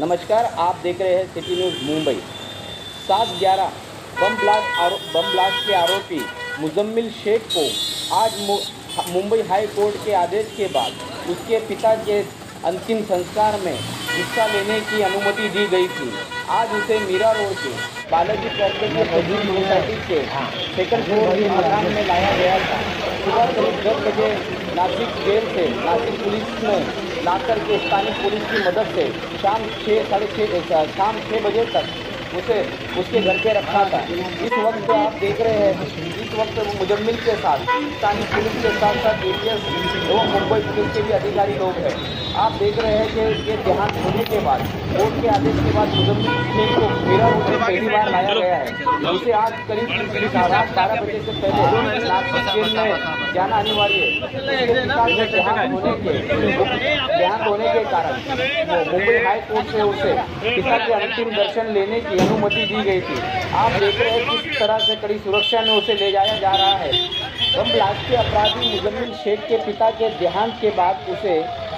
नमस्कार आप देख रहे हैं सिटी न्यूज़ मुंबई। सात ग्यारह बम ब्लास्ट आरो बम ब्लास्ट के आरोपी मुजम्मिल शेख को आज मु, मुंबई हाई कोर्ट के आदेश के बाद उसके पिता के अंतिम संस्कार में हिस्सा लेने की अनुमति दी गई थी। आज उसे मीरा रोड के बालाजी मजदूर सोसाइटी के सेकंड फ्लोर के मकान में लाया गया था। सुबह दस बजे नासिक जेल से, नासिक पुलिस ने लाकर के स्थानीय पुलिस की मदद से शाम छः साढ़े छः शाम छः बजे तक उसे, उसके घर पे रखा था। इस वक्त आप देख रहे हैं, इस वक्त मुजम्मिल के साथ, स्थानीय पुलिस के साथ साथ ए एवं मुंबई पुलिस के भी अधिकारी लोग हैं। आप देख रहे हैं कि ये देहांत होने के बाद, कोर्ट के आदेश के बाद मुजम्मिल को मेरा लाया गया है। उसे आज करीब रात बारह बजे से पहले नागपुर जेल में जाना अनिवार्य है। देहांत होने के देहांत होने के कारण मुंबई हाई कोर्ट से उसे पिता के अंतिम दर्शन लेने की अनुमति दी गई थी। आप देख रहे हैं किस तरह से कड़ी सुरक्षा में उसे ले जाया जा रहा है। के अपराधी मुजम्मिल शेख के पिता के देहांत के बाद उसे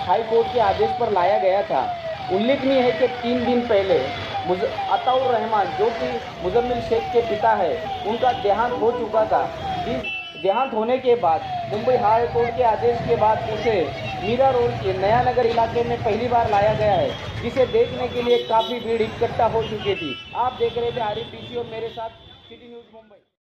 हाई कोर्ट के आदेश पर लाया गया था। उल्लेखनीय है कि तीन दिन पहले अताउर रहमान, जो कि मुजम्मिल शेख के पिता है, उनका देहांत हो चुका था। देहांत होने के बाद, मुंबई हाई कोर्ट के आदेश के बाद उसे मीरा रोड के नया नगर इलाके में पहली बार लाया गया है, जिसे देखने के लिए काफ़ी भीड़ इकट्ठा हो चुकी थी। आप देख रहे थे आरिफ पीसी और मेरे साथ सिटी न्यूज़ मुंबई।